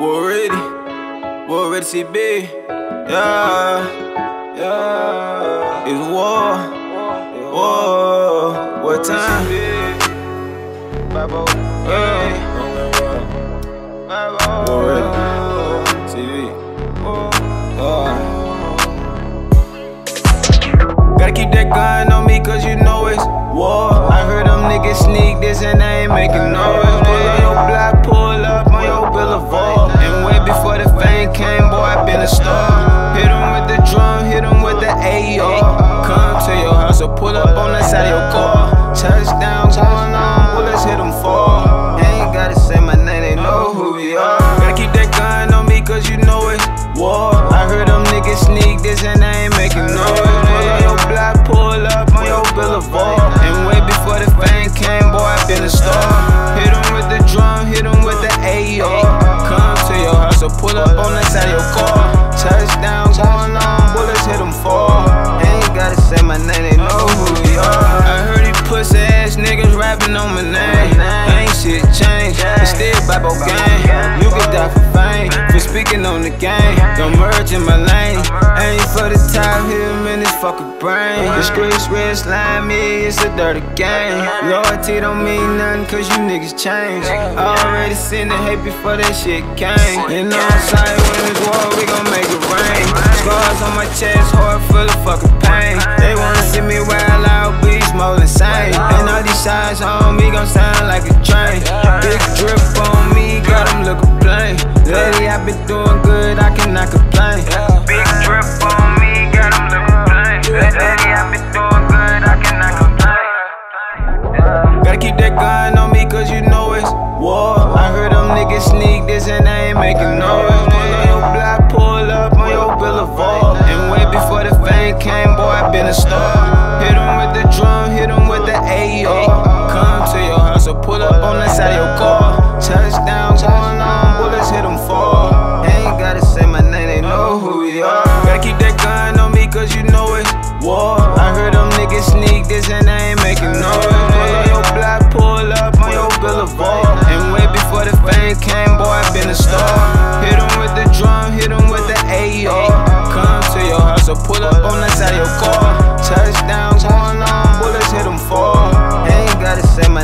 War ready, war ready to be. Yeah, yeah. It's war, war, what time? Yeah. Ready, CB. Yeah. Gotta keep that gun on me cause you know it's war. I heard them niggas sneak this and they ain't making noise. Rapping on my name. Ain't shit changed, it's still Bible gang. You can die for fame, for speaking on the game. Don't merge in my lane. Ain't for the top, hit him in his fucking brain. The streets red slimy, it's a dirty game. Uh-huh. Loyalty don't mean nothing cause you niggas change. I already seen the hate before that shit came. And on side when it's war, we gon' make it rain. Scars on my chest, heart full of fucking pain. I heard them niggas sneak this and they ain't making noise. Pull on your block, pull up on your boulevard. And way before the fame came, boy, I been a star. Hit 'em with the drum, hit 'em with the AR. Come to your house or pull up on the side of your car. Touchdown going on, bullets hit 'em fall. Ain't gotta say my name, they know who we are. Gotta keep that gun on me cause you know it's war. I heard them niggas sneak this and they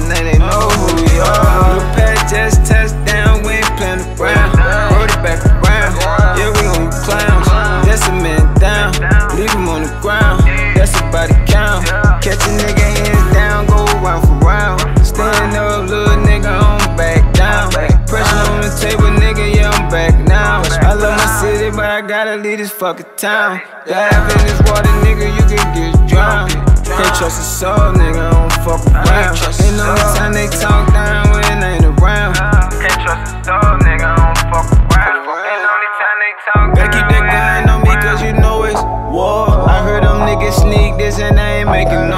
say they know who we are. New pad just touchdown, we ain't playing around. Word it back around, yeah, we gon' be clowns. A man down, leave him on the ground. That's a body count. Catch a nigga hands down, go round for round. Stand up, little nigga, I'm back down. Pressure on the table, nigga, yeah, I'm back now. I love my city, but I gotta leave this fucking town. Dive in this water, nigga, you can get drowned. Can't trust a soul, nigga, fuck around. Ain't no time they talk down when I ain't around. Can't trust a soul, nigga, I don't fuck around. Ain't no time they talk Gotta keep that gun on me cause you know it's war. I heard them niggas sneak this and they ain't making noise.